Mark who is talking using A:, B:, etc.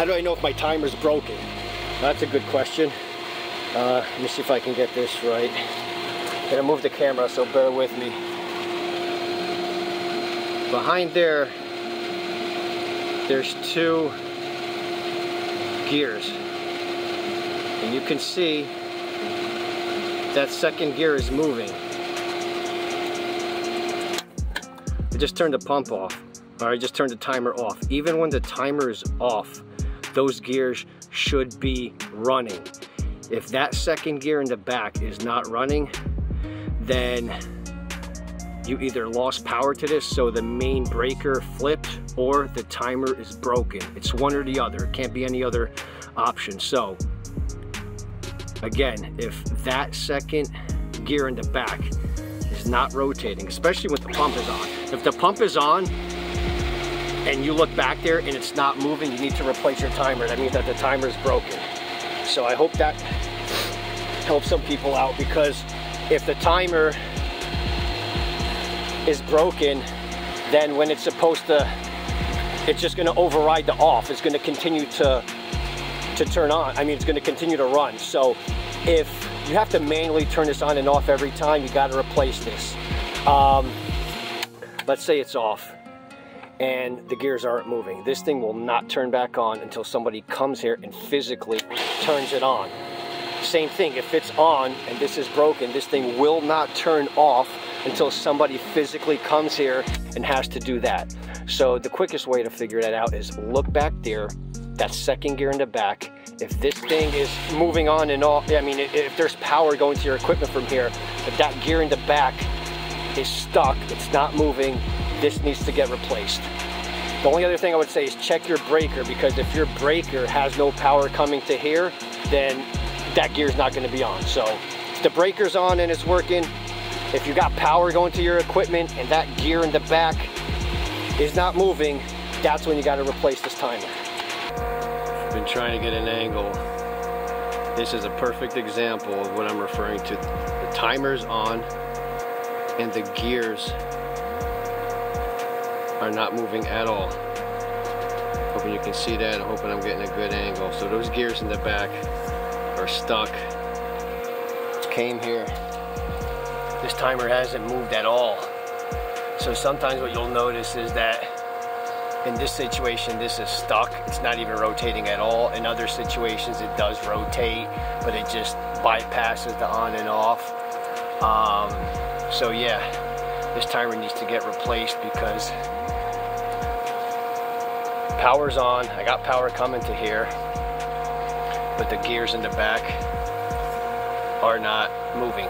A: how do I know if my timer's broken? That's a good question. Uh, let me see if I can get this right. I'm gonna move the camera, so bear with me. Behind there, there's two gears. And you can see that second gear is moving. I just turned the pump off, or I just turned the timer off. Even when the timer is off, those gears should be running. If that second gear in the back is not running, then you either lost power to this, so the main breaker flipped, or the timer is broken. It's one or the other. It can't be any other option. So, again, if that second gear in the back is not rotating, especially when the pump is on. If the pump is on and you look back there and it's not moving, you need to replace your timer. That means that the timer is broken. So I hope that helps some people out because if the timer is broken, then when it's supposed to, it's just gonna override the off. It's gonna continue to, to turn on. I mean, it's gonna continue to run. So if you have to manually turn this on and off every time, you gotta replace this. Um, let's say it's off and the gears aren't moving. This thing will not turn back on until somebody comes here and physically turns it on. Same thing, if it's on and this is broken, this thing will not turn off until somebody physically comes here and has to do that. So the quickest way to figure that out is look back there, that second gear in the back. If this thing is moving on and off, I mean, if there's power going to your equipment from here, if that gear in the back is stuck, it's not moving, this needs to get replaced. The only other thing I would say is check your breaker because if your breaker has no power coming to here, then that gear is not gonna be on. So the breaker's on and it's working, if you got power going to your equipment and that gear in the back is not moving, that's when you gotta replace this timer. Been trying to get an angle. This is a perfect example of what I'm referring to. The timer's on and the gears are not moving at all. Hoping you can see that. Hoping I'm getting a good angle. So those gears in the back are stuck. Came here this timer hasn't moved at all. So sometimes what you'll notice is that in this situation, this is stuck. It's not even rotating at all. In other situations, it does rotate, but it just bypasses the on and off. Um, so yeah, this timer needs to get replaced because power's on. I got power coming to here, but the gears in the back are not moving.